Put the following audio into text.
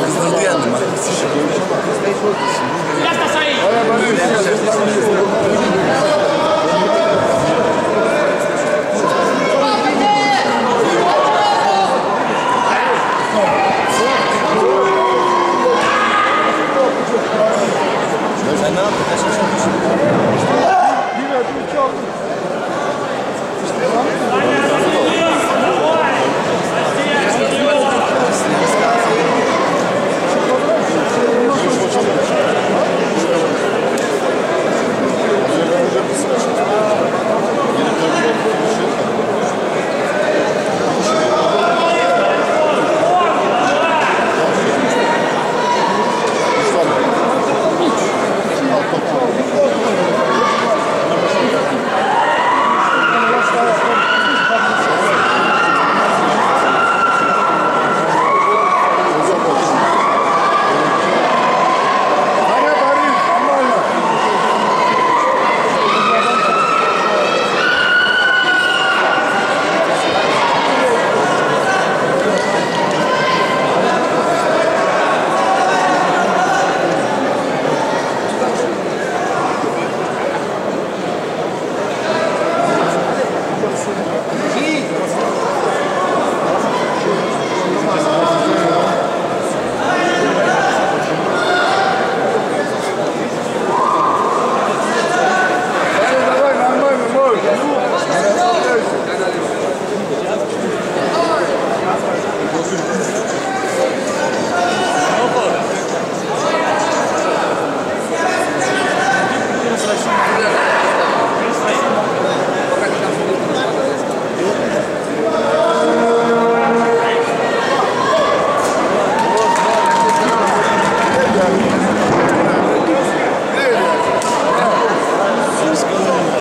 Постоянно. ¡Ya